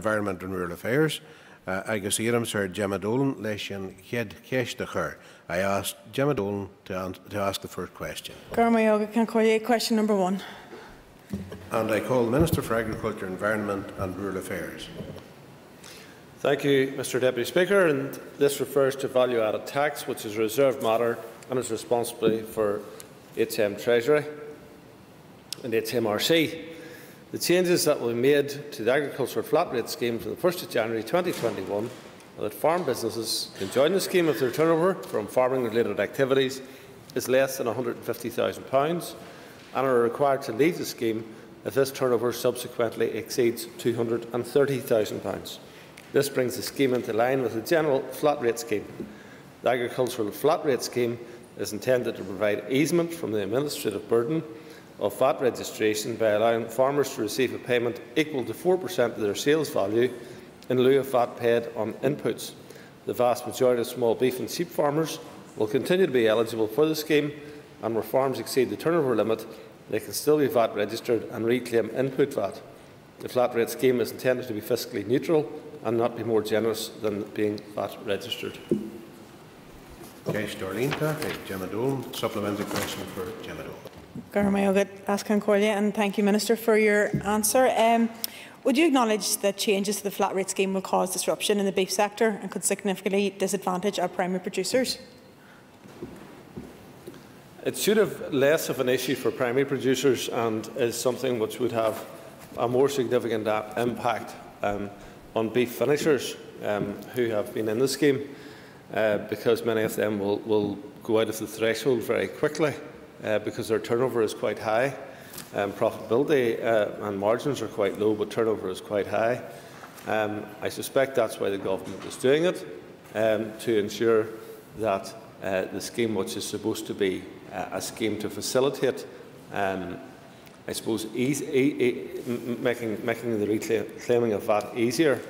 Environment and Rural Affairs, uh, agus íram sir Jemma Dolan leis an chead ceiste chur. I asked Jemma Dolan to, to ask the first question. Garmayoga can call you question number one. And I call the Minister for Agriculture, Environment and Rural Affairs. Thank you, Mr Deputy Speaker. And this refers to value-added tax, which is a reserved matter and is responsibility for HM Treasury and HMRC. The changes that will be made to the agricultural flat rate scheme from the 1st of January 2021 are that farm businesses can join the scheme if their turnover from farming-related activities is less than £150,000 and are required to leave the scheme if this turnover subsequently exceeds £230,000. This brings the scheme into line with the general flat rate scheme. The agricultural flat rate scheme is intended to provide easement from the administrative burden of VAT registration by allowing farmers to receive a payment equal to 4% of their sales value in lieu of VAT paid on inputs. The vast majority of small beef and sheep farmers will continue to be eligible for the scheme, and where farms exceed the turnover limit, they can still be VAT registered and reclaim input VAT. The flat rate scheme is intended to be fiscally neutral and not be more generous than being VAT registered. Case Darlene Jemma Dolan. Supplementary question for Jemma Dolan. And thank you, Minister, for your answer. Um, would you acknowledge that changes to the flat rate scheme will cause disruption in the beef sector and could significantly disadvantage our primary producers? It should have less of an issue for primary producers and is something which would have a more significant impact um, on beef finishers um, who have been in the scheme uh, because many of them will, will go out of the threshold very quickly uh, because their turnover is quite high. Um, profitability uh, and margins are quite low, but turnover is quite high. Um, I suspect that's why the government is doing it, um, to ensure that uh, the scheme, which is supposed to be uh, a scheme to facilitate, um, I suppose, e e making, making the reclaiming of VAT easier,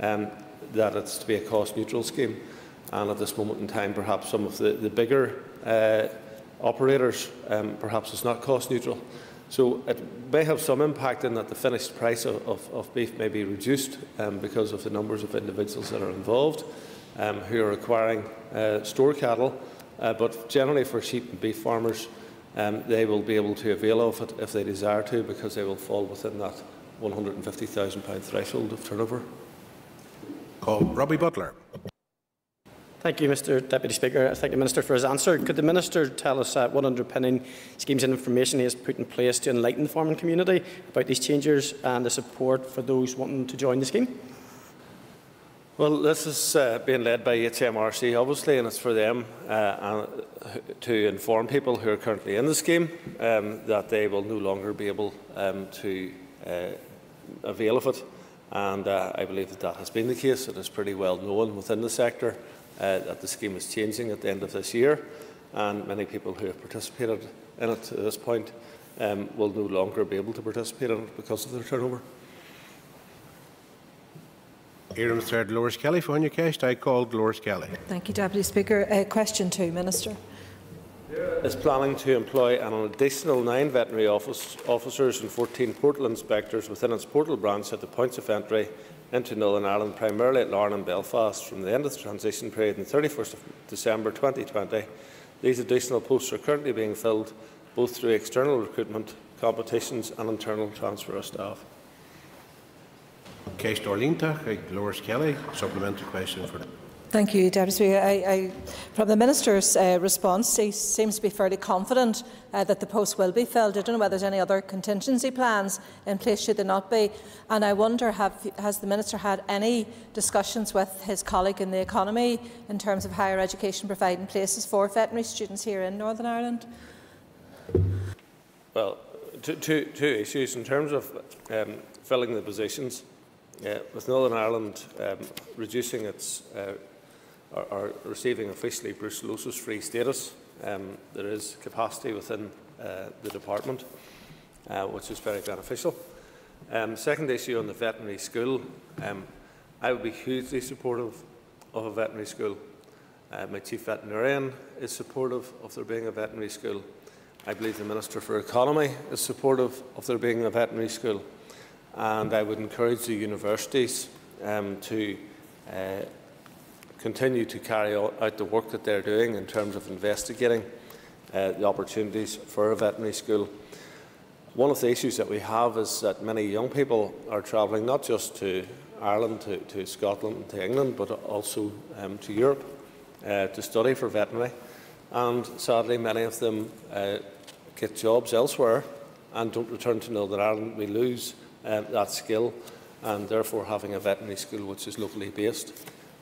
um, that it's to be a cost-neutral scheme. And at this moment in time, perhaps some of the, the bigger uh, operators, um, perhaps it's not cost neutral. So it may have some impact in that the finished price of, of, of beef may be reduced um, because of the numbers of individuals that are involved um, who are acquiring uh, store cattle. Uh, but generally for sheep and beef farmers, um, they will be able to avail of it if they desire to because they will fall within that £150,000 threshold of turnover. Call Robbie Butler. Thank you, Mr Deputy Speaker. I thank the Minister for his answer. Could the Minister tell us uh, what underpinning schemes and information he has put in place to enlighten the farming community about these changes and the support for those wanting to join the scheme? Well, this is uh, being led by HMRC, obviously, and it's for them uh, to inform people who are currently in the scheme um, that they will no longer be able um, to uh, avail of it. And uh, I believe that that has been the case. It is pretty well known within the sector uh, that the scheme is changing at the end of this year, and many people who have participated in it to this point um, will no longer be able to participate in it because of their turnover. Here third Loris Kelly for your case. I called Loris Kelly. Thank you, Deputy Speaker. Uh, question two, Minister. Is planning to employ an additional nine veterinary office officers and 14 portal inspectors within its portal branch at the points of entry into Northern Ireland, primarily at Larne and Belfast, from the end of the transition period on 31st of December 2020. These additional posts are currently being filled both through external recruitment, competitions and internal transfer of staff. Case Darlene Loris Kelly, supplementary question for Thank you, Deputy Speaker. I, I, from the Minister's uh, response, he seems to be fairly confident uh, that the post will be filled. I don't know whether there's any other contingency plans in place should there not be. And I wonder, have, has the Minister had any discussions with his colleague in the economy in terms of higher education providing places for veterinary students here in Northern Ireland? Well, two, issues. In terms of um, filling the positions, uh, with Northern Ireland um, reducing its uh, are, are receiving officially brucellosis-free status. Um, there is capacity within uh, the department, uh, which is very beneficial. Um, second issue on the veterinary school, um, I would be hugely supportive of a veterinary school. Uh, my chief veterinarian is supportive of there being a veterinary school. I believe the Minister for Economy is supportive of there being a veterinary school. and I would encourage the universities um, to uh, continue to carry out the work that they're doing in terms of investigating uh, the opportunities for a veterinary school. One of the issues that we have is that many young people are travelling not just to Ireland, to, to Scotland, and to England, but also um, to Europe uh, to study for veterinary. And sadly, many of them uh, get jobs elsewhere and don't return to Northern Ireland. We lose uh, that skill, and therefore having a veterinary school which is locally based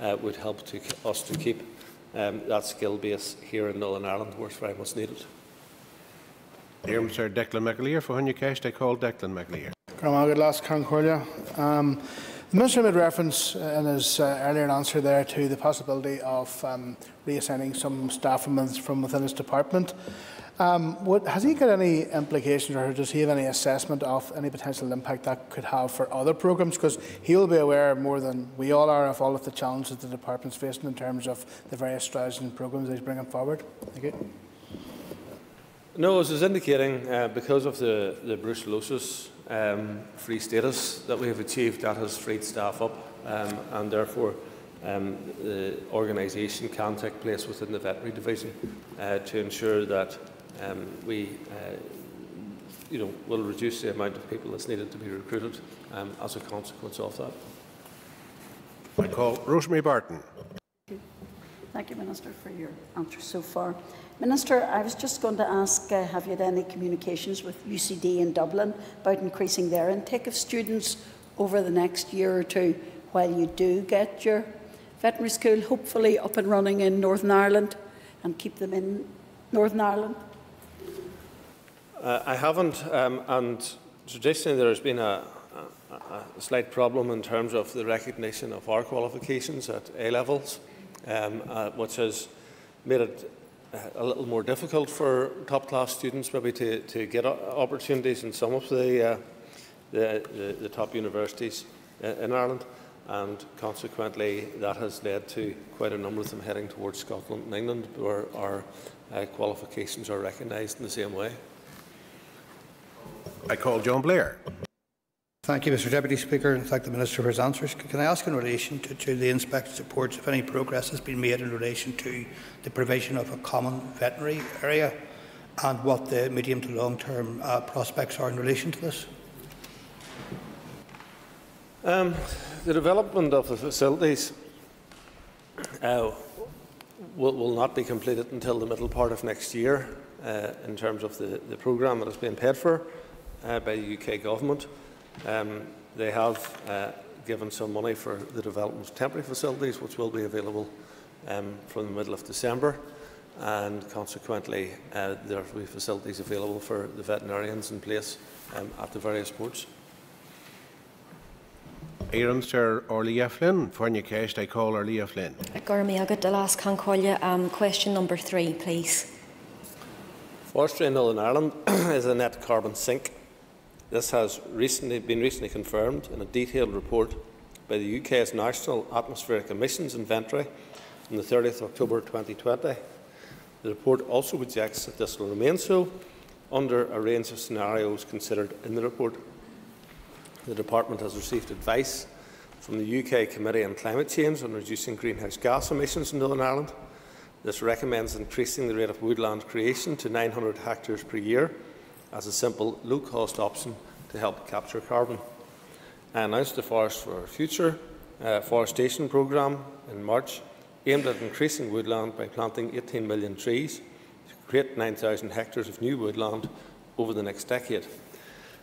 uh, would help to, us to keep um, that skill base here in Northern Ireland, where it's very much needed. Here, Sir Declan McAleer, for when you cash, they call Declan McAleer. Good last Concordia. Um, the Minister made reference in his uh, earlier answer there to the possibility of um, reassigning some staff from, from within his department. Um, what, has he got any implications or does he have any assessment of any potential impact that could have for other programmes? Because he will be aware more than we all are of all of the challenges the department's facing in terms of the various strategies and programmes he's bringing forward. Thank you. No, as I was indicating, uh, because of the, the brucellosis um, free status that we have achieved, that has freed staff up um, and therefore um, the organisation can take place within the veterinary division uh, to ensure that um, we uh, you know, will reduce the amount of people that's needed to be recruited um, as a consequence of that. I call Rosemary Barton. Thank you, Minister, for your answer so far. Minister, I was just going to ask, uh, have you had any communications with UCD in Dublin about increasing their intake of students over the next year or two while you do get your veterinary school hopefully up and running in Northern Ireland and keep them in Northern Ireland? Uh, I haven't, um, and traditionally there has been a, a, a, slight problem in terms of the recognition of our qualifications at A levels um, uh, which has made it uh, a little more difficult for top class students maybe to, to get opportunities in some of the, uh, the, the, the, top universities in Ireland and consequently that has led to quite a number of them heading towards Scotland and England where our uh, qualifications are recognised in the same way. I call John Blair. Thank you, Mr Deputy Speaker, and thank the Minister for his answers. Can I ask in relation to, to the inspector's reports if any progress has been made in relation to the provision of a common veterinary area and what the medium to long-term uh, prospects are in relation to this? Um, the development of the facilities uh, will, will, not be completed until the middle part of next year uh, in terms of the, the programme that is being paid for uh, by the UK Government. Um, they have uh, given some money for the development of temporary facilities, which will be available um, from the middle of December. And consequently, uh, there will be facilities available for the veterinarians in place um, at the various ports. Éan Sir Órlaithí Flynn, Fornia Cast, I call Órlaithí Flynn. Gormy Agat, the last Concollia. Um, question number three, please. Forestry in Northern Ireland is a net carbon sink this has recently been recently confirmed in a detailed report by the UK's National Atmospheric Emissions Inventory on the 30th of October 2020. The report also projects that this will remain so under a range of scenarios considered in the report. The Department has received advice from the UK Committee on Climate Change on reducing greenhouse gas emissions in Northern Ireland. This recommends increasing the rate of woodland creation to 900 hectares per year as a simple, low-cost option to help capture carbon. I announced the Forest for Future uh, forestation programme in March, aimed at increasing woodland by planting 18 million trees to create 9,000 hectares of new woodland over the next decade.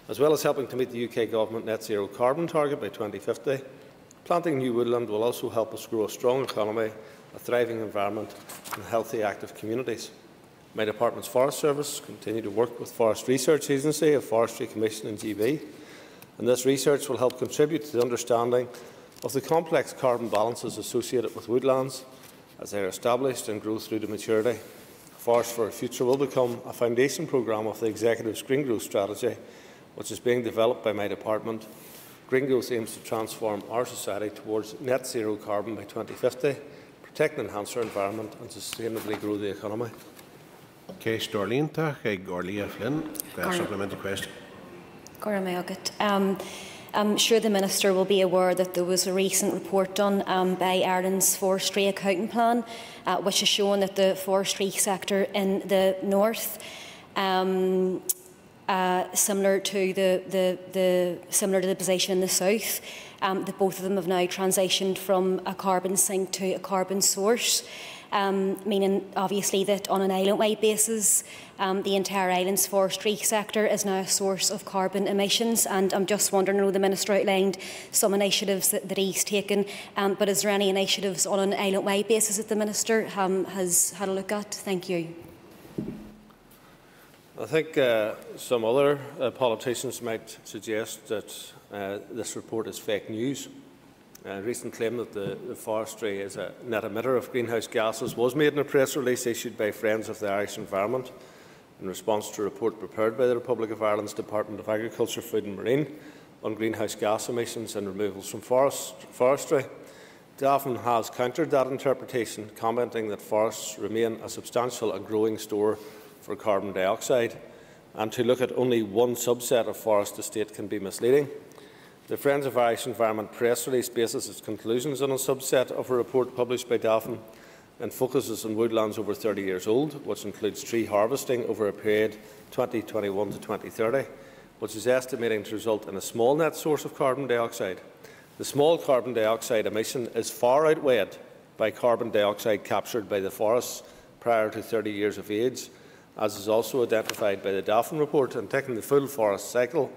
As well as helping to meet the UK Government net zero carbon target by 2050, planting new woodland will also help us grow a strong economy, a thriving environment and healthy, active communities. My department's Forest Service continue to work with Forest Research Agency, a Forestry Commission and GB, and this research will help contribute to the understanding of the complex carbon balances associated with woodlands as they are established and grow through to maturity. Forest for a Future will become a foundation programme of the Executive's Green Growth Strategy, which is being developed by my department. Green Growth aims to transform our society towards net zero carbon by 2050, protect and enhance our environment and sustainably grow the economy. Case Órlaithí Flynn. Supplementary question. Gora Mayogat. Um, I'm sure the Minister will be aware that there was a recent report done um, by Ireland's Forestry Accounting Plan, uh, which has shown that the forestry sector in the north um, uh, similar to the, the, the similar to the position in the south. Um, that both of them have now transitioned from a carbon sink to a carbon source um, meaning obviously that on an island-wide basis, um, the entire island's forestry sector is now a source of carbon emissions. And I'm just wondering, I know the Minister outlined some initiatives that, that he's taken, um, but is there any initiatives on an island-wide basis that the Minister um, has had a look at? Thank you. I think uh, some other uh, politicians might suggest that uh, this report is fake news. A recent claim that the, the, forestry is a net emitter of greenhouse gases was made in a press release issued by Friends of the Irish Environment in response to a report prepared by the Republic of Ireland's Department of Agriculture, Food and Marine on greenhouse gas emissions and removals from forest, forestry. DAFM has countered that interpretation, commenting that forests remain a substantial and growing store for carbon dioxide, and to look at only one subset of forest estate can be misleading. The Friends of Irish Environment press release bases its conclusions on a subset of a report published by DAFM and focuses on woodlands over 30 years old, which includes tree harvesting over a period 2021 to 2030, which is estimating to result in a small net source of carbon dioxide. The small carbon dioxide emission is far outweighed by carbon dioxide captured by the forests prior to 30 years of age, as is also identified by the DAFM report, and taking the full forest cycle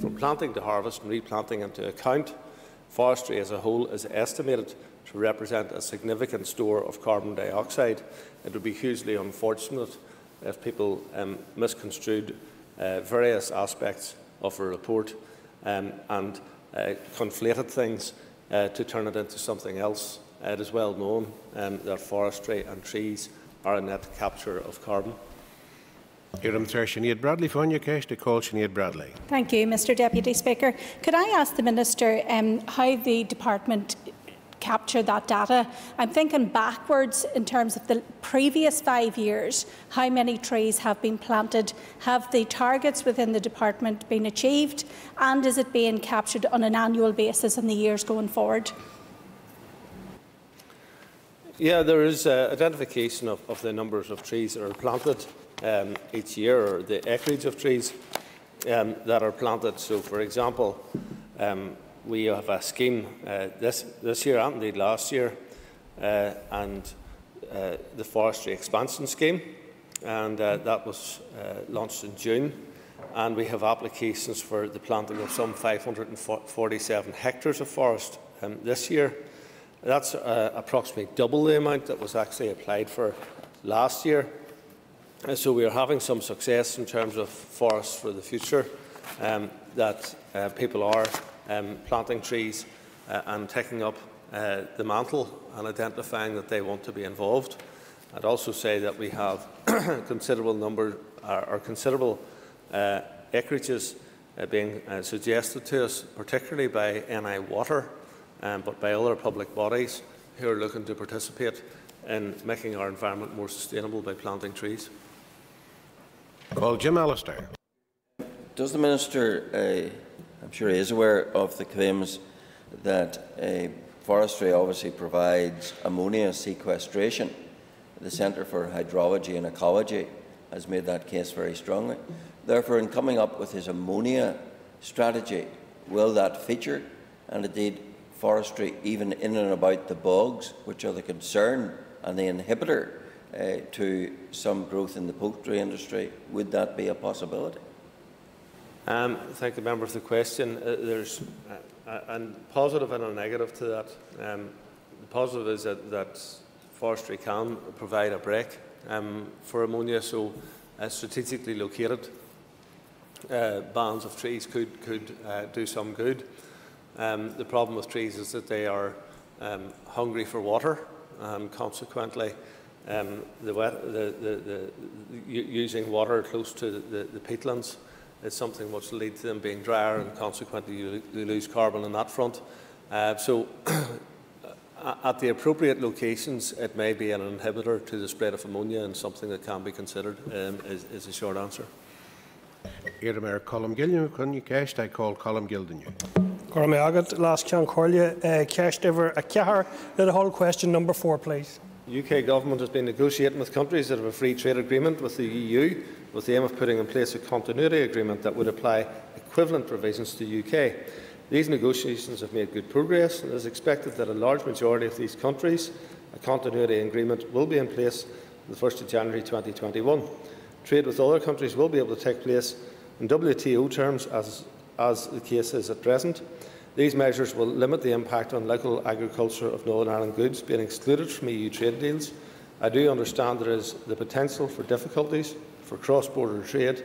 from planting to harvest and replanting into account, forestry as a whole is estimated to represent a significant store of carbon dioxide. It would be hugely unfortunate if people um, misconstrued uh, various aspects of a report um, and uh, conflated things uh, to turn it into something else. It is well known um, that forestry and trees are a net capture of carbon. Bradley, Bradley. Thank you, Mr Deputy Speaker. Could I ask the Minister um, how the Department capture that data. I'm thinking backwards in terms of the previous five years, how many trees have been planted, have the targets within the department been achieved, and is it being captured on an annual basis in the years going forward? Yeah, there is uh, identification of, of the numbers of trees that are planted um, each year, or the acreage of trees um, that are planted. So, for example, um, we have a scheme uh, this, this year and indeed last year, uh, and uh, the Forestry Expansion Scheme, and uh, that was uh, launched in June. And we have applications for the planting of some 547 hectares of forest um, this year. That's uh, approximately double the amount that was actually applied for last year. Uh, so we are having some success in terms of forests for the future, um, that uh, people are um, planting trees uh, and taking up uh, the mantle and identifying that they want to be involved. I'd also say that we have considerable number or, or considerable uh, acreages uh, being suggested to us, particularly by NI Water, um, but by other public bodies who are looking to participate in making our environment more sustainable by planting trees. Well, Jim Allister. Does the Minister, uh, I'm sure he is aware of the claims that uh, forestry obviously provides ammonia sequestration. The Centre for Hydrology and Ecology has made that case very strongly. Therefore, in coming up with his ammonia strategy, will that feature? And indeed, forestry, even in and about the bogs, which are the concern and the inhibitor uh, to some growth in the poultry industry. Would that be a possibility? Um, thank the member for the question. Uh, there's uh, a, positive and a negative to that. Um, the positive is that, that, forestry can provide a break um, for ammonia, so uh, strategically located uh, bands of trees could, could uh, do some good. Um, the problem with trees is that they are um, hungry for water, and consequently, um, the, the, the, using water close to the, peatlands is something which will lead to them being drier and consequently you, you lose carbon on that front. Uh, so at the appropriate locations, it may be an inhibitor to the spread of ammonia and something that can be considered um, is, is a short answer. Iarmar Colm Gillian, chun you cast, I call Colm Gildernew you. Gorme agad, last Cean Corlia, ceist a cehar. The whole question number four, please. The UK government has been negotiating with countries that have a free trade agreement with the EU with the aim of putting in place a continuity agreement that would apply equivalent provisions to the UK. These negotiations have made good progress and it is expected that a large majority of these countries a continuity agreement will be in place on the 1st of January 2021. Trade with other countries will be able to take place in WTO terms as, as the case is at present. These measures will limit the impact on local agriculture of Northern Ireland goods being excluded from EU trade deals. I do understand there is the potential for difficulties for cross-border trade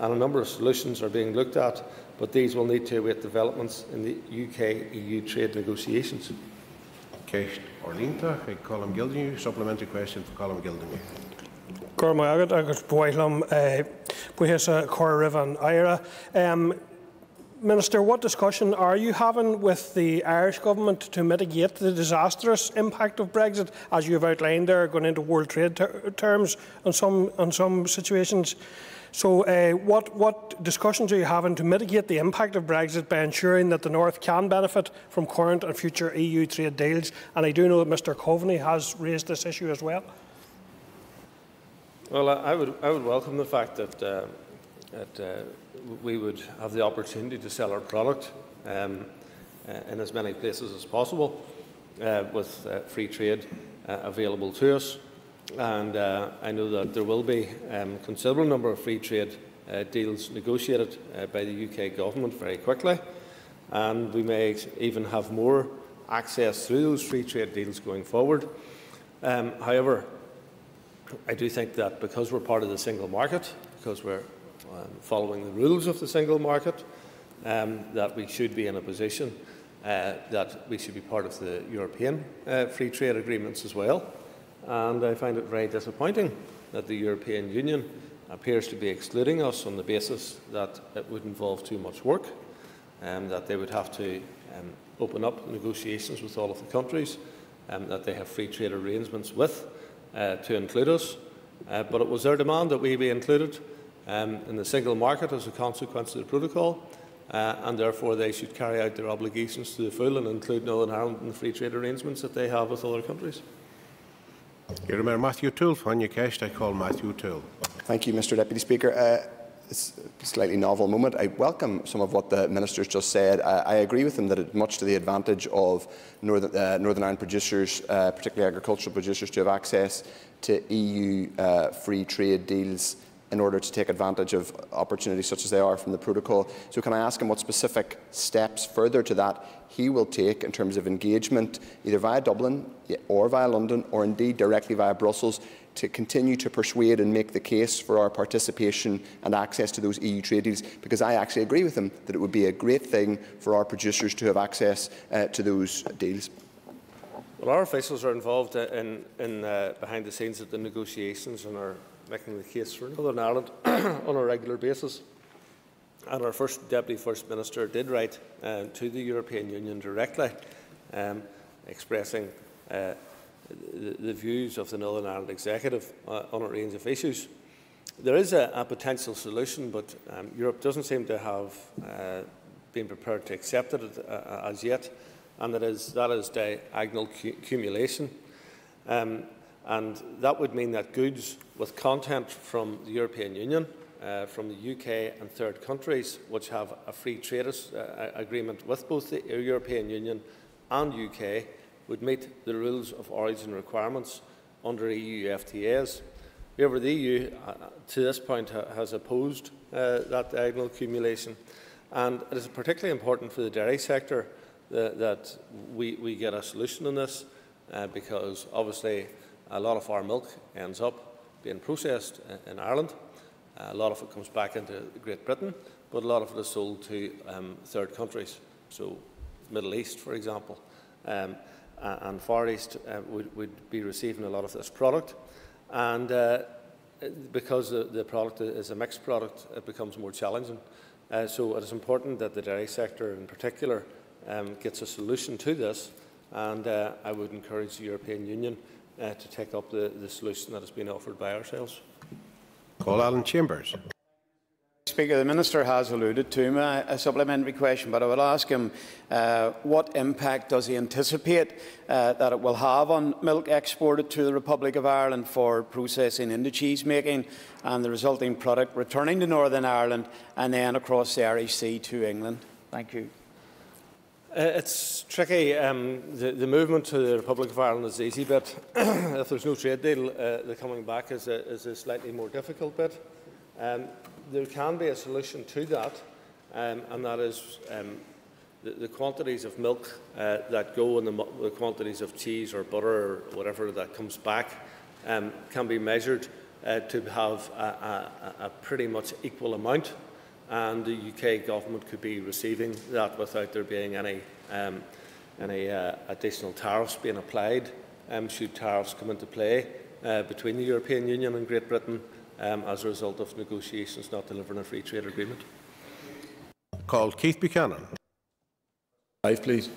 and a number of solutions are being looked at, but these will need to await developments in the UK-EU trade negotiations. Ceist Orlínta, ag Colm Gildernew supplementary question for Colm Gildernew Gorme agad agus builm eh, buhes a chor rivan ira. Minister, what discussion are you having with the Irish government to mitigate the disastrous impact of Brexit, as you have outlined there, going into world trade ter terms on some, on some situations? So, uh, what, what discussions are you having to mitigate the impact of Brexit by ensuring that the North can benefit from current and future EU trade deals? And I do know that Mr Coveney has raised this issue as well. Well, I would, I would welcome the fact that, uh, that uh, we would have the opportunity to sell our product um, uh, in as many places as possible uh, with uh, free trade uh, available to us. And uh, I know that there will be a um, considerable number of free trade deals negotiated by the UK government very quickly. And we may even have more access through those free trade deals going forward. Um, however, I do think that because we're part of the single market, because we're um, following the rules of the single market, um, that we should be in a position uh, that we should be part of the European uh, free trade agreements as well. And I find it very disappointing that the European Union appears to be excluding us on the basis that it would involve too much work, um, that they would have to um, open up negotiations with all of the countries um, that they have free trade arrangements with uh, to include us. Uh, but it was their demand that we be included um, in the single market as a consequence of the protocol, uh, and therefore they should carry out their obligations to the full and include Northern Ireland in the free trade arrangements that they have with other countries. You remember Matthew Toole, when you cashed, I call Matthew Toole. Thank you, Mr Deputy Speaker. Uh, it's a slightly novel moment. I welcome some of what the Minister's just said. I, I agree with him that it's much to the advantage of Northern, uh, Northern Ireland producers, uh, particularly agricultural producers, to have access to EU uh, free trade deals in order to take advantage of opportunities such as they are from the protocol. So can I ask him what specific steps further to that he will take in terms of engagement, either via Dublin or via London, or indeed directly via Brussels, to continue to persuade and make the case for our participation and access to those EU trade deals, because I actually agree with him that it would be a great thing for our producers to have access uh, to those deals. Well, our officials are involved in, in uh, behind the scenes of the negotiations and are making the case for Northern Ireland on a regular basis. And our first Deputy First Minister did write uh, to the European Union directly, um, expressing uh, the, the, views of the Northern Ireland Executive uh, on a range of issues. There is a, a potential solution, but um, Europe doesn't seem to have uh, been prepared to accept it uh, as yet, and that is, that is diagonal accumulation. Um, and that would mean that goods with content from the European Union, uh, from the UK and third countries, which have a free trade uh, agreement with both the European Union and UK, would meet the rules of origin requirements under EU FTAs. However, the EU, uh, to this point, ha has opposed uh, that diagonal accumulation. And it is particularly important for the dairy sector that, that we, we, get a solution on this, uh, because obviously a lot of our milk ends up being processed in Ireland. a lot of it comes back into Great Britain, but a lot of it is sold to um, third countries, so Middle East, for example. Um, and Far East uh, would, would, be receiving a lot of this product. And uh, because the, the, product is a mixed product, it becomes more challenging. Uh, so it is important that the dairy sector in particular um, gets a solution to this. And uh, I would encourage the European Union uh, to take up the, the solution that has been offered by ourselves. Call Alan Chambers. Speaker, the Minister has alluded to my, a supplementary question, but I will ask him uh, what impact does he anticipate uh, that it will have on milk exported to the Republic of Ireland for processing into cheese making and the resulting product returning to Northern Ireland and then across the Irish Sea to England? Thank you. Uh, it's tricky. Um, the, the, movement to the Republic of Ireland is easy bit. if there's no trade deal, uh, the coming back is a, is a, slightly more difficult bit. Um, there can be a solution to that, um, and that is um, the, the, quantities of milk uh, that go and the, the, quantities of cheese or butter or whatever that comes back um, can be measured uh, to have a, a, a pretty much equal amount and the UK government could be receiving that without there being any, um, any uh, additional tariffs being applied um, should tariffs come into play uh, between the European Union and Great Britain um, as a result of negotiations not delivering a free trade agreement. Called Keith Buchanan. Five, please.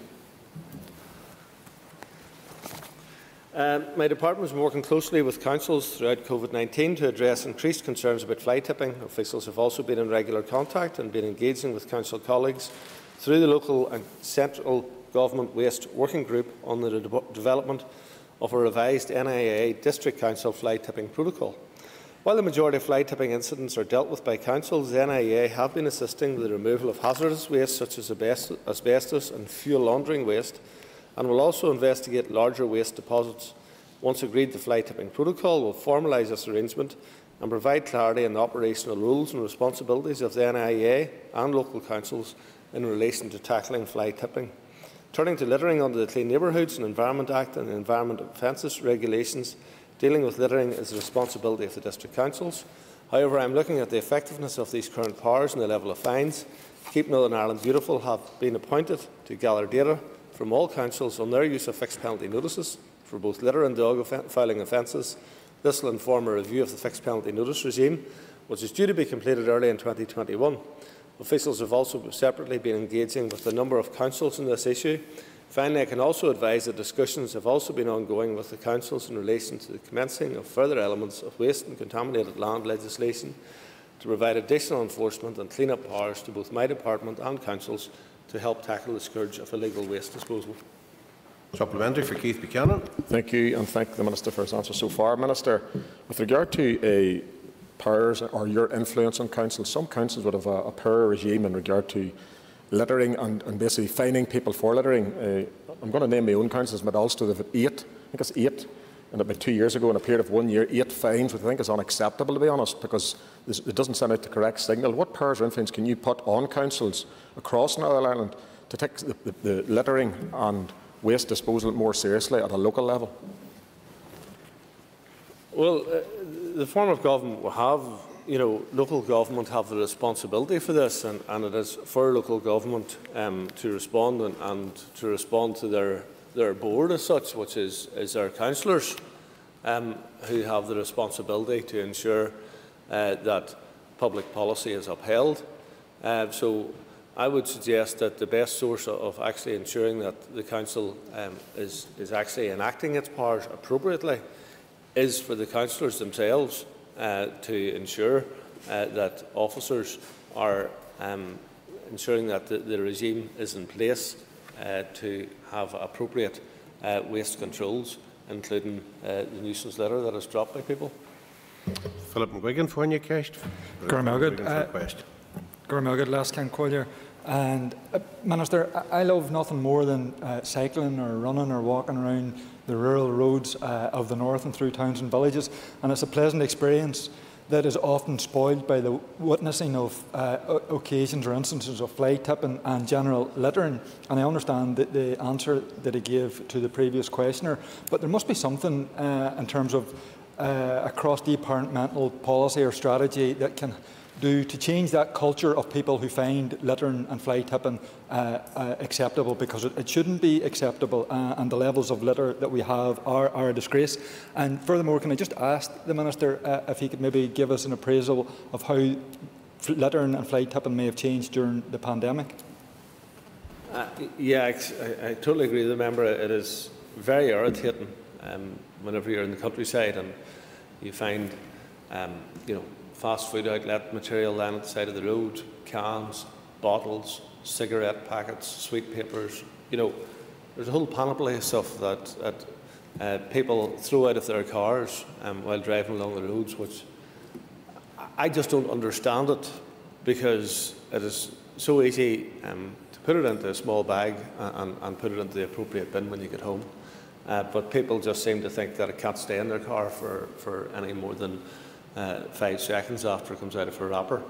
Um, my department has been working closely with councils throughout COVID-19 to address increased concerns about fly tipping. Officials have also been in regular contact and been engaging with council colleagues through the local and central government waste working group on the de development of a revised NIA District Council fly tipping protocol. While the majority of fly tipping incidents are dealt with by councils, the NIA have been assisting with the removal of hazardous waste such as asbestos and fuel laundering waste and will also investigate larger waste deposits. Once agreed, the fly tipping protocol will formalise this arrangement and provide clarity on the operational rules and responsibilities of the NIA and local councils in relation to tackling fly tipping. Turning to littering under the Clean Neighbourhoods and Environment Act and the Environment Offences regulations, dealing with littering is the responsibility of the district councils. However, I am looking at the effectiveness of these current powers and the level of fines. Keep Northern Ireland Beautiful have been appointed to gather data from all councils on their use of fixed penalty notices for both litter and dog fouling offences. This will inform a review of the fixed penalty notice regime, which is due to be completed early in 2021. Officials have also separately been engaging with a number of councils on this issue. Finally, I can also advise that discussions have also been ongoing with the councils in relation to the commencing of further elements of waste and contaminated land legislation to provide additional enforcement and clean-up powers to both my department and councils to help tackle the scourge of illegal waste disposal. Supplementary for Keith Buchanan. Thank you and thank the Minister for his answer so far. Minister, with regard to a powers or your influence on councils, some councils would have a, a power regime in regard to littering and, and basically fining people for littering. Uh, I'm going to name my own councils, but also they've eight, I think it's eight and about two years ago, in a period of one year, eight fines, which I think is unacceptable, to be honest, because it doesn't send out the correct signal. What powers or influence can you put on councils across Northern Ireland to take the, the, the littering and waste disposal more seriously at a local level? Well, uh, the form of government will have, you know, local government have the responsibility for this, and, and it is for local government um, to respond and, and to respond to their their board as such, which is, is our councillors, um, who have the responsibility to ensure uh, that public policy is upheld. Uh, so I would suggest that the best source of actually ensuring that the council um, is, is actually enacting its powers appropriately is for the councillors themselves uh, to ensure uh, that officers are um, ensuring that the, the regime is in place uh, to have appropriate uh, waste controls, including uh, the nuisance litter that is dropped by people. Philip McGuigan, for you cashed. Gormilgad. Gormilgad, last can call you. And uh, Minister, I love nothing more than uh, cycling or running or walking around the rural roads uh, of the north and through towns and villages, and it's a pleasant experience that is often spoiled by the witnessing of uh, occasions or instances of fly tipping and general littering. And I understand the, the answer that he gave to the previous questioner, but there must be something uh, in terms of uh, a cross-departmental policy or strategy that can do to change that culture of people who find littering and fly tipping uh, uh, acceptable because it, it, shouldn't be acceptable uh, and the levels of litter that we have are, are, a disgrace. And furthermore, can I just ask the Minister uh, if he could maybe give us an appraisal of how littering and fly tipping may have changed during the pandemic? Uh, yeah, I, I, totally agree with the member. It is very irritating um, whenever you're in the countryside and you find um, you know, fast food outlet material lying at the side of the road, cans, bottles, cigarette packets, sweet papers. You know, there's a whole panoply of stuff that, that uh, people throw out of their cars um, while driving along the roads, which I just don't understand it because it is so easy um, to put it into a small bag and, and, put it into the appropriate bin when you get home. Uh, but people just seem to think that it can't stay in their car for, for any more than uh, five seconds after it comes out of a wrapper.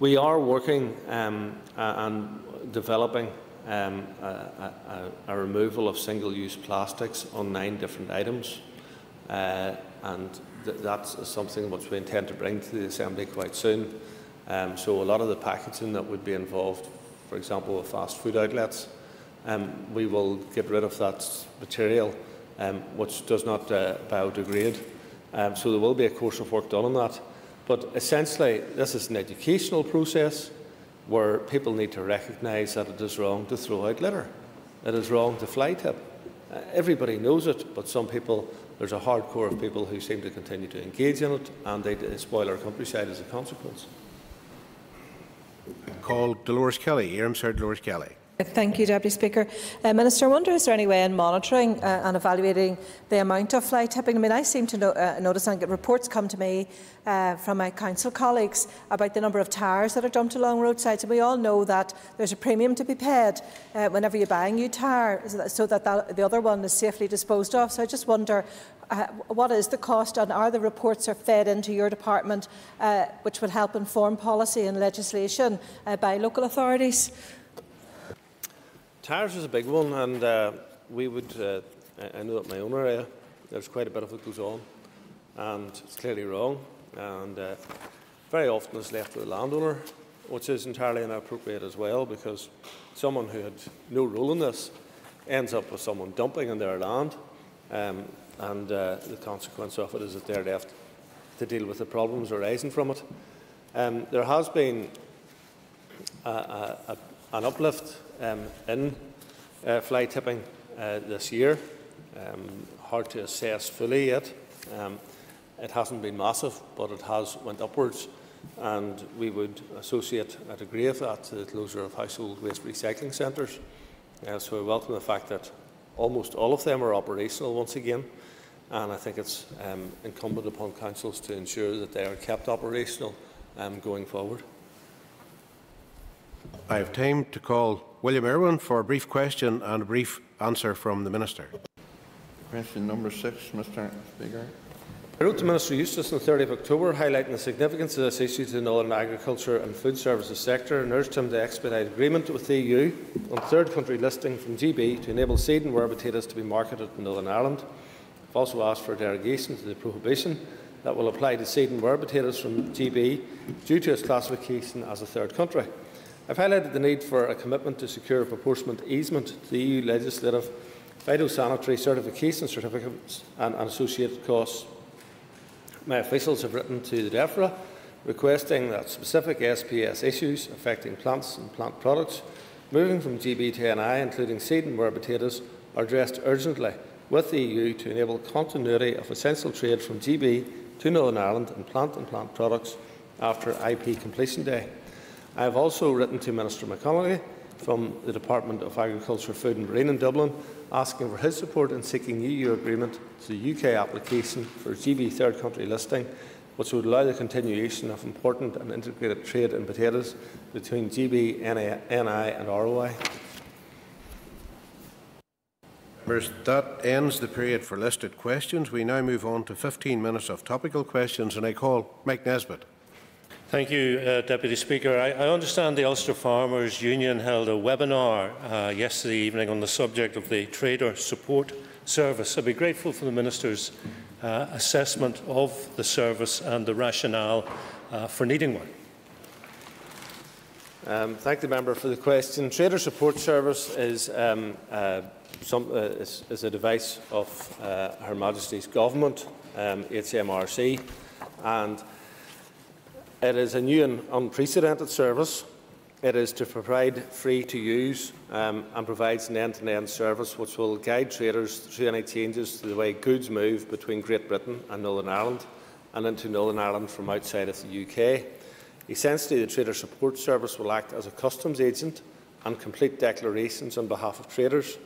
We are working um, and developing um, a, a, a, removal of single-use plastics on nine different items. Uh, and th that's something which we intend to bring to the Assembly quite soon. Um, so a lot of the packaging that would be involved, for example, with fast food outlets, um, we will get rid of that material um, which does not uh, biodegrade. Um, so there will be a course of work done on that. But essentially, this is an educational process where people need to recognise that it is wrong to throw out litter. It is wrong to fly tip. Uh, everybody knows it, but some people, there's a hardcore of people who seem to continue to engage in it and they spoil our countryside as a consequence. Call Dolores Kelly. Here, I'm Sir Dolores Kelly. Thank you, Deputy Speaker. Uh, Minister, I wonder is there any way in monitoring uh, and evaluating the amount of fly tipping? I mean, I seem to uh, notice and get reports come to me uh, from my council colleagues about the number of tires that are dumped along roadsides. And we all know that there's a premium to be paid uh, whenever you buy a new tire so that, that the other one is safely disposed of. So I just wonder uh, what is the cost and are the reports are fed into your department uh, which will help inform policy and legislation uh, by local authorities? Tires is a big one, and uh, we would. Uh, I know that my own area, there's quite a bit of it goes on, and it's clearly wrong, and uh, very often it's left to the landowner, which is entirely inappropriate as well, because someone who had no role in this ends up with someone dumping in their land, um, and uh, the consequence of it is that they're left to deal with the problems arising from it. Um, there has been a, a, a, an uplift um, in uh, fly tipping uh, this year. Um, hard to assess fully yet. Um, it hasn't been massive, but it has went upwards, and we would associate a degree of that to the closure of household waste recycling centres. Uh, so we welcome the fact that almost all of them are operational once again, and I think it's um, incumbent upon councils to ensure that they are kept operational um, going forward. I have time to call William Irwin for a brief question and a brief answer from the Minister. Question number six, Mr Speaker. I wrote to Minister Eustice on 30 October highlighting the significance of this issue to the northern agriculture and food services sector and urged him to expedite agreement with the EU on third country listing from GB to enable seed and ware potatoes to be marketed in Northern Ireland. I've also asked for a derogation to the prohibition that will apply to seed and ware potatoes from GB due to its classification as a third country. I've highlighted the need for a commitment to secure a proportionate easement to the EU legislative phytosanitary certification certificates and, and associated costs. My officials have written to the DEFRA requesting that specific SPS issues affecting plants and plant products moving from GB to NI, including seed and ware potatoes, are addressed urgently with the EU to enable continuity of essential trade from GB to Northern Ireland in plant and plant products after IP completion day. I have also written to Minister McConalogue from the Department of Agriculture, Food and Marine in Dublin, asking for his support in seeking EU agreement to the UK application for GB third country listing, which would allow the continuation of important and integrated trade in potatoes between GB, NI and ROI. That ends the period for listed questions. We now move on to 15 minutes of topical questions, and I call Mike Nesbitt. Thank you, uh, Deputy Speaker. I, I, understand the Ulster Farmers Union held a webinar uh, yesterday evening on the subject of the Trader Support Service. I'd be grateful for the Minister's uh, assessment of the service and the rationale uh, for needing one. Um, thank the member for the question. Trader Support Service is, um, uh, some, uh, is, is, a device of Her Majesty's Government, um, HMRC, and It is a new and unprecedented service. It is to provide free to use um, and provides an end-to-end -end service which will guide traders through any changes to the way goods move between Great Britain and Northern Ireland and into Northern Ireland from outside of the UK. Essentially, the Trader Support Service will act as a customs agent and complete declarations on behalf of traders.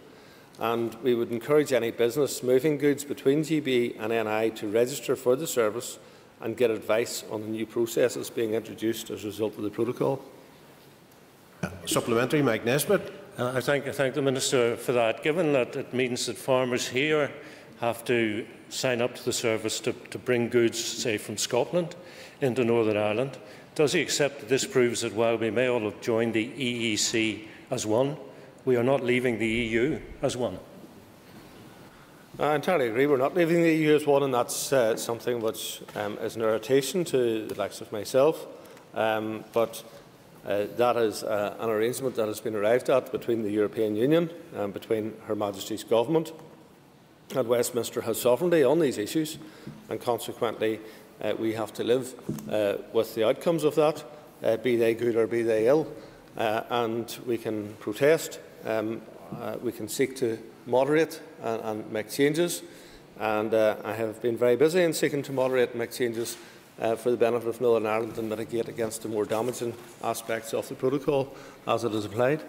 And we would encourage any business moving goods between GB and NI to register for the service and get advice on the new processes being introduced as a result of the protocol. Supplementary, Mike Nesbitt. Uh, I, thank, I thank the Minister for that. Given that it means that farmers here have to sign up to the service to, to bring goods, say, from Scotland into Northern Ireland, does he accept that this proves that while we may all have joined the EEC as one, we are not leaving the EU as one? I entirely agree. We're not leaving the EU as one, and that's uh, something which um, is an irritation to the likes of myself. Um, but uh, that is uh, an arrangement that has been arrived at between the European Union and between Her Majesty's Government. And Westminster has sovereignty on these issues, and consequently, uh, we have to live uh, with the outcomes of that, uh, be they good or be they ill. Uh, and we can protest, um, we can seek to moderate and, and make changes. And I have been very busy in seeking to moderate and make changes uh, for the benefit of Northern Ireland and mitigate against the more damaging aspects of the protocol as it is applied.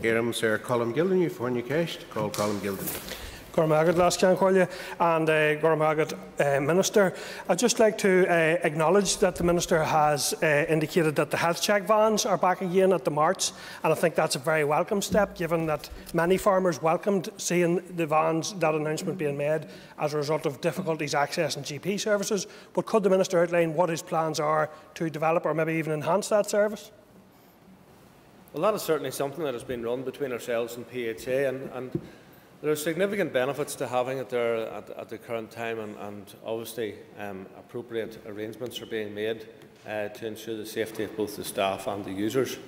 Éireann Sir Colm Gildernew for you call Colm Gildernew. Gormagat last Collier and uh, Gormagat uh, Minister. I'd just like to uh, acknowledge that the Minister has uh, indicated that the health check vans are back again at the marts and I think that's a very welcome step given that many farmers welcomed seeing the vans, that announcement being made as a result of difficulties accessing GP services. But could the Minister outline what his plans are to develop or maybe even enhance that service? Well, that is certainly something that has been run between ourselves and PHA and, and there are significant benefits to having it there at, at the current time, and, and obviously um, appropriate arrangements are being made uh, to ensure the safety of both the staff and the users.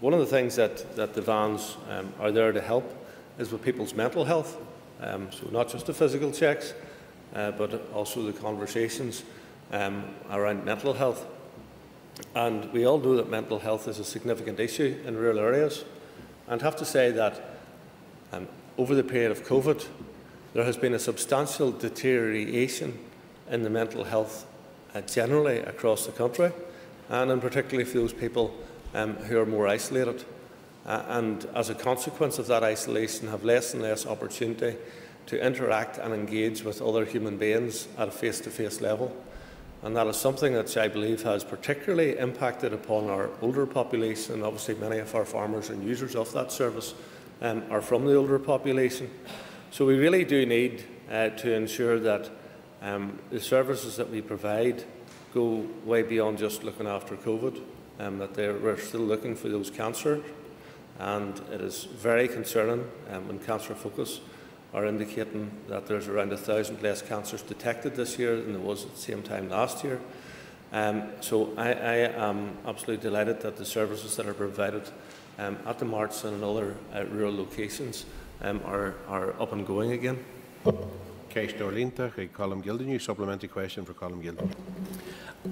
One of the things that, that the vans um, are there to help is with people's mental health. Um, so not just the physical checks, uh, but also the conversations um, around mental health. And we all know that mental health is a significant issue in rural areas. And have to say that um, over the period of COVID, there has been a substantial deterioration in the mental health uh, generally across the country, and in particularly for those people um, who are more isolated. Uh, and as a consequence of that isolation, have less and less opportunity to interact and engage with other human beings at a face to face level. And that is something that I believe has particularly impacted upon our older population. Obviously, many of our farmers and users of that service um, are from the older population. So we really do need uh, to ensure that um, the services that we provide go way beyond just looking after COVID, um, that we're still looking for those cancers. And it is very concerning um, when Cancer Focus are indicating that there's around a thousand less cancers detected this year than there was at the same time last year. Um, so I, I, am absolutely delighted that the services that are provided um, at the marts and in other uh, rural locations um, are, are up and going again. Case Dorlinta, Colm Gildernew supplementary question for Colm Gildernew.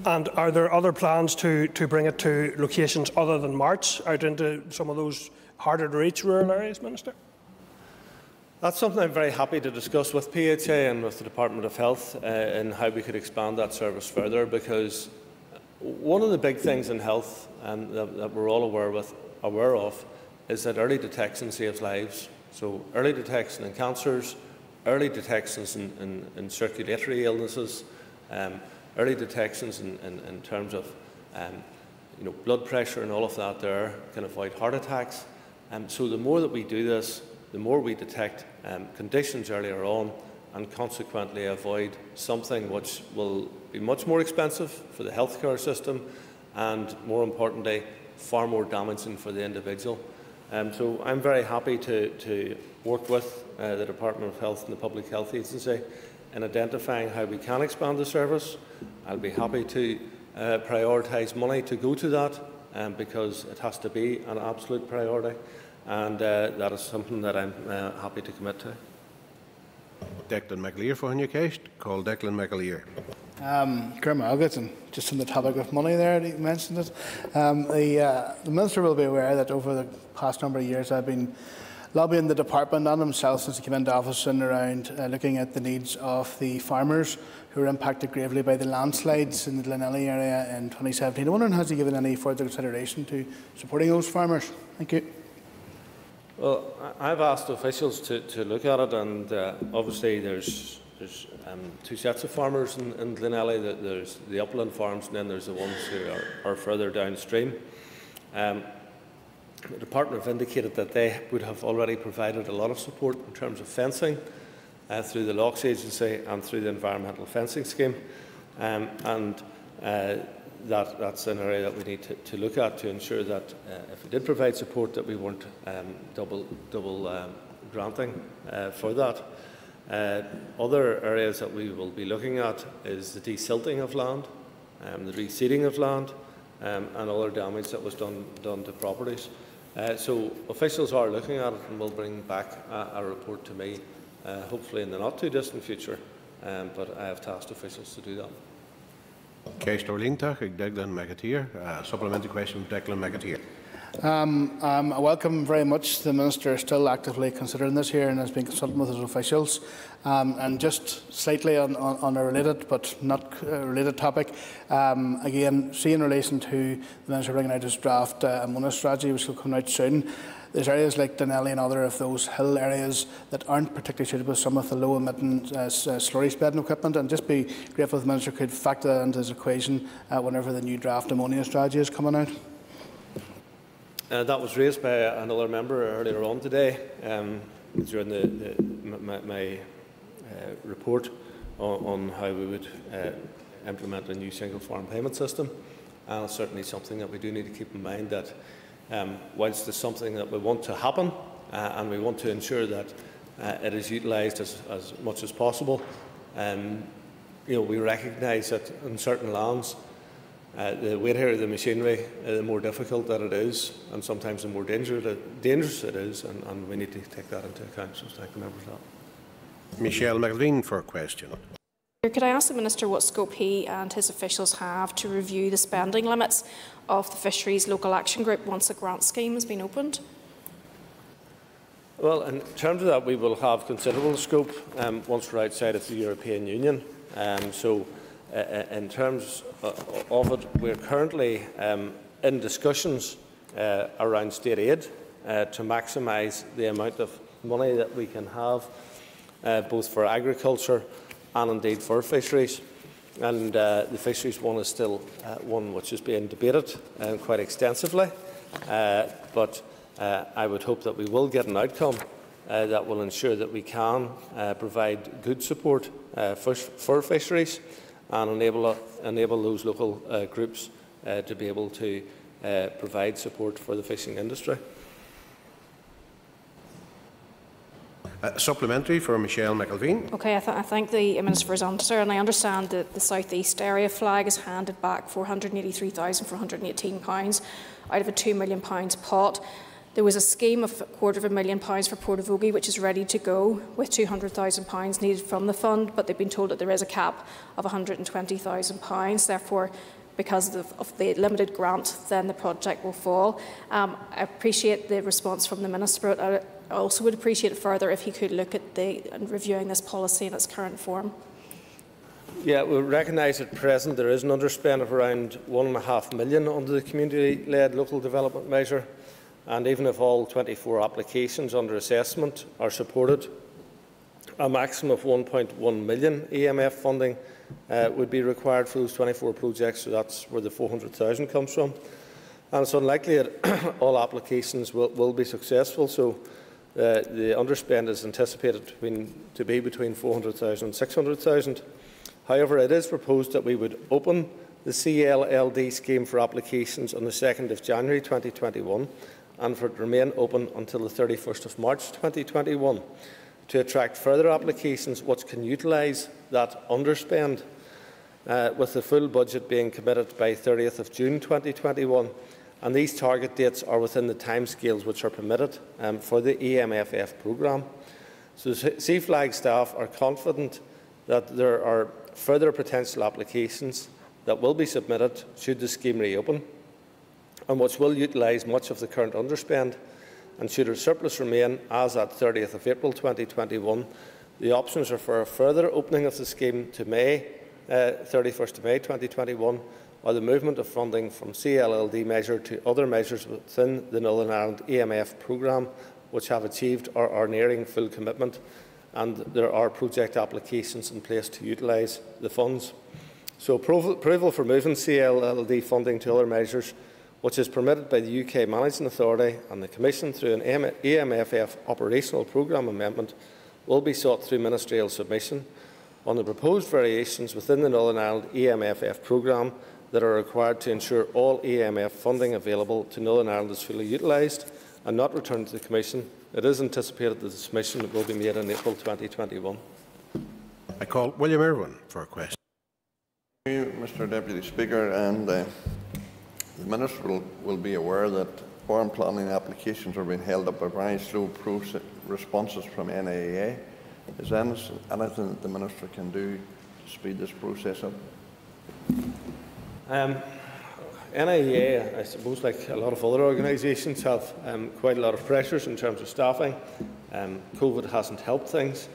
And are there other plans to, to bring it to locations other than marts, out into some of those harder to reach rural areas, Minister? That's something I'm very happy to discuss with PHA and with the Department of Health uh, and how we could expand that service further because one of the big things in health um, that, that we're all aware with aware of is that early detection saves lives. So early detection in cancers, early detections in, in, in circulatory illnesses, um, early detections in, in, in terms of um, you know, blood pressure and all of that there can avoid heart attacks. Um, so the more that we do this, the more we detect um, conditions earlier on and consequently avoid something which will be much more expensive for the healthcare system and more importantly far more damaging for the individual. Um, so I'm very happy to, to work with uh, the Department of Health and the Public Health Agency in identifying how we can expand the service. I'll be happy to uh, prioritise money to go to that um, because it has to be an absolute priority and uh, that is something that I'm uh, happy to commit to. Declan McAleer for your case. Call Declan McAleer. Um, August, and just on the topic of money there, you mentioned it. Um, the, uh, the Minister will be aware that over the past number of years I've been lobbying the department and himself since he came into office and around uh, looking at the needs of the farmers who were impacted gravely by the landslides in the Glenelly area in 2017. I'm wondering, has he given any further consideration to supporting those farmers? Thank you. Well, I've asked officials to, to look at it, and uh, obviously there's there's um, two sets of farmers in, in Glenelly. There's the upland farms, and then there's the ones who are, are further downstream. Um, the department have indicated that they would have already provided a lot of support in terms of fencing uh, through the Loughs Agency and through the Environmental Fencing Scheme. Um, and uh, that, that's an area that we need to, to look at to ensure that uh, if we did provide support that we weren't um, double, double um, granting uh, for that. Uh, other areas that we will be looking at is the desilting of land, um, the reseeding of land, um, and other damage that was done, done to properties. Uh, so officials are looking at it and will bring back a, a report to me, uh, hopefully in the not too distant future. Um, but I have tasked officials to do that. Ceist Orlíntaach ag Declan McAleer. Supplementary question from Declan McAleer. Um, um, I welcome very much the Minister is still actively considering this here and has been consulting with his officials. Um, and just slightly on, on, on, a related but not uh, related topic, um, again, see in relation to the Minister bringing out his draft uh, ammonia strategy, which will come out soon. There's areas like Glenelly and other of those hill areas that aren't particularly suitable for some of the low emitting uh, uh, slurry spreading equipment and just be grateful if the Minister could factor that into his equation uh, whenever the new draft ammonia strategy is coming out. Uh, that was raised by another member earlier on today um, during the, the, my, my uh, report on, on, how we would uh, implement a new single farm payment system. And it's certainly something that we do need to keep in mind that um, whilst it's something that we want to happen uh, and we want to ensure that uh, it is utilised as, as, much as possible, um, you know, we recognise that in certain lands uh, the weightier the machinery, uh, the more difficult that it is, and sometimes the more dangerous, dangerous it is, and, and, we need to take that into account. So thank the members for that. Michelle McIlveen for a question. Could I ask the Minister what scope he and his officials have to review the spending limits of the Fisheries Local Action Group once the grant scheme has been opened? Well, in terms of that, we will have considerable scope um, once we're outside of the European Union. Um, so uh, uh, in terms uh, of it, we're currently um, in discussions uh, around state aid uh, to maximise the amount of money that we can have, uh, both for agriculture and indeed for fisheries. And uh, the fisheries one is still uh, one which is being debated um, quite extensively. Uh, but uh, I would hope that we will get an outcome uh, that will ensure that we can uh, provide good support uh, for, for fisheries and enable, uh, enable those local uh, groups uh, to be able to uh, provide support for the fishing industry. Uh, supplementary for Michelle McIlveen. Okay, I, th I, thank the Minister for his answer, and I understand that the South East area flag is handed back £483,418 out of a £2 million pot. There was a scheme of a quarter of a million pounds for Portavogie, which is ready to go, with £200,000 needed from the fund, but they've been told that there is a cap of £120,000. Therefore, because of, of, the limited grant, then the project will fall. Um, I appreciate the response from the Minister, but I also would appreciate it further if he could look at the, reviewing this policy in its current form. Yeah, we recognise at present there is an underspend of around one and a half million under the community-led local development measure and even if all 24 applications under assessment are supported, a maximum of 1.1 million EMFF funding uh, would be required for those 24 projects, so that's where the 400,000 comes from. And it's unlikely that all applications will, will be successful, so uh, the underspend is anticipated between, to be between 400,000 and 600,000. However, it is proposed that we would open the CLLD scheme for applications on the 2nd of January 2021 and for it to remain open until the 31st of March 2021 to attract further applications which can utilise that underspend, uh, with the full budget being committed by 30th of June 2021. And these target dates are within the timescales which are permitted um, for the EMFF programme. So CFLAG staff are confident that there are further potential applications that will be submitted should the scheme reopen and which will utilise much of the current underspend. and should a surplus remain as at 30th of April 2021, the options are for a further opening of the scheme to May uh, 31st of May 2021 or the movement of funding from CLLD measure to other measures within the Northern Ireland EMFF programme which have achieved or are nearing full commitment and there are project applications in place to utilise the funds. So approval for moving CLLD funding to other measures which is permitted by the UK Managing Authority and the Commission through an EMFF operational programme amendment will be sought through ministerial submission on the proposed variations within the Northern Ireland EMFF programme that are required to ensure all EMFF funding available to Northern Ireland is fully utilised and not returned to the Commission. It is anticipated that the submission will be made in April 2021. I call William Irwin for a question. Thank you, Mr Deputy Speaker. And uh, the Minister will, will be aware that farm planning applications are being held up by very slow process responses from NIEA. Is there anything that the Minister can do to speed this process up? Um, NIEA, I suppose, like a lot of other organisations, have um, quite a lot of pressures in terms of staffing. Um, COVID hasn't helped things,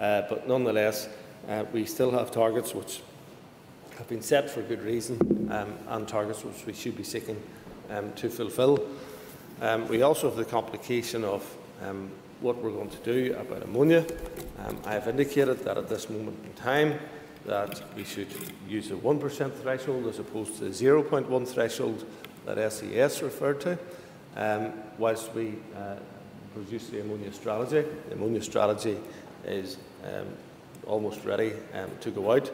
uh, but nonetheless, uh, we still have targets which have been set for good reason um, and targets which we should be seeking um, to fulfil. Um, we also have the complication of um, what we're going to do about ammonia. I have indicated that at this moment in time that we should use a 1% threshold as opposed to the 0.1 threshold that SES referred to, um, whilst we uh, produce the ammonia strategy. The ammonia strategy is almost ready to go out.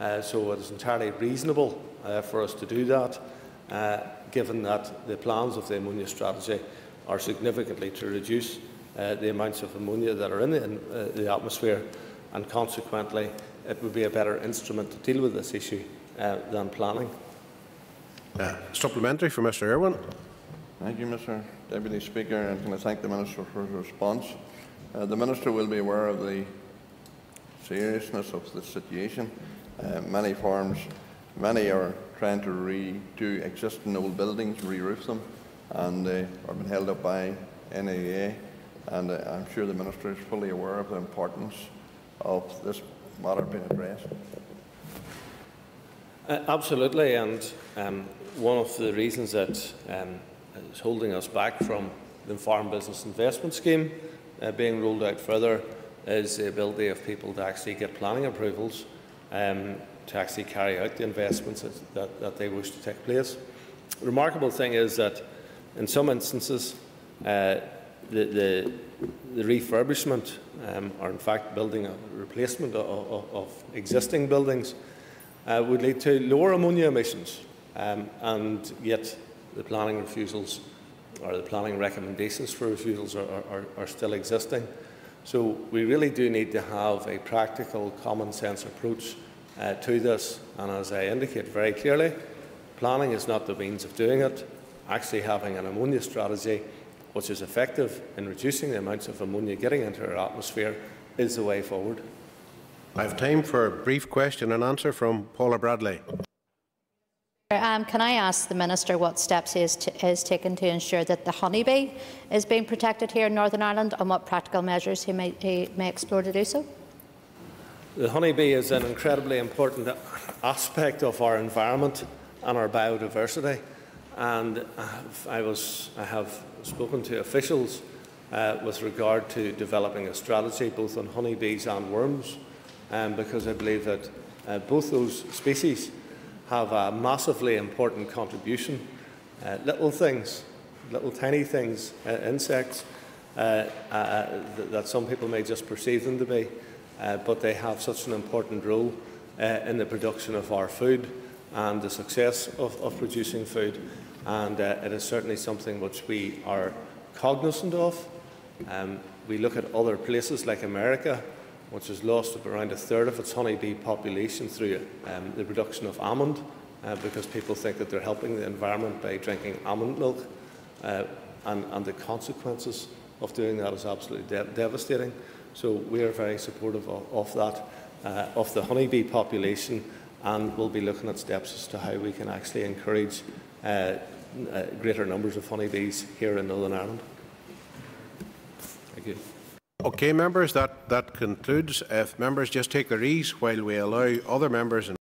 Uh, so it is entirely reasonable uh, for us to do that, uh, given that the plans of the ammonia strategy are significantly to reduce uh, the amounts of ammonia that are in the, in, uh, the, atmosphere, and consequently, it would be a better instrument to deal with this issue uh, than planning. supplementary for Mr. Irwin. Thank you, Mr. Deputy Speaker, and can I thank the Minister for his response. the Minister will be aware of the seriousness of the situation uh, many farms, many are trying to redo existing old buildings, re-roof them, and they are being held up by NIEA. And uh, I'm sure the Minister is fully aware of the importance of this matter being addressed. Uh, absolutely, and um, one of the reasons that um, is holding us back from the Farm Business Investment Scheme uh, being rolled out further is the ability of people to actually get planning approvals um, to actually carry out the investments that, that, that, they wish to take place. The remarkable thing is that in some instances, uh, the, the, the, refurbishment um, or in fact building a replacement of, of, of existing buildings uh, would lead to lower ammonia emissions um, and yet the planning refusals or the planning recommendations for refusals are, are, are still existing. So we really do need to have a practical, common sense approach uh, to this. And as I indicate very clearly, planning is not the means of doing it. Actually having an ammonia strategy which is effective in reducing the amounts of ammonia getting into our atmosphere is the way forward. I have time for a brief question and answer from Paula Bradley. Um, can I ask the Minister what steps he has, taken to ensure that the honeybee is being protected here in Northern Ireland and what practical measures he may, he may explore to do so? The honeybee is an incredibly important aspect of our environment and our biodiversity. And I, was, I have spoken to officials uh, with regard to developing a strategy both on honeybees and worms, um, because I believe that uh, both those species have a massively important contribution. Uh, little things, little tiny things, uh, insects, uh, uh, th that some people may just perceive them to be, but they have such an important role in the production of our food and the success of, of producing food. And it is certainly something which we are cognizant of. Um, we look at other places like America, which has lost around a third of its honeybee population through um, the production of almond, uh, because people think that they're helping the environment by drinking almond milk, uh, and, and, the consequences of doing that is absolutely de devastating. So we are very supportive of, of that, uh, of the honeybee population, and we'll be looking at steps as to how we can actually encourage uh, uh, greater numbers of honeybees here in Northern Ireland. Thank you. Okay, members, that, that concludes. If members just take their ease while we allow other members